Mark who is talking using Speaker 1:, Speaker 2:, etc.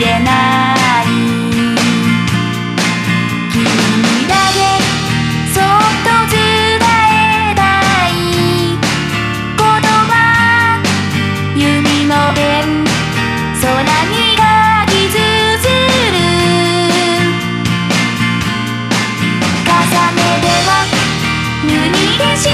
Speaker 1: きない。君だけそっと伝えたい。言葉弓の弁空に書き綴る。重ねては脱ぎでし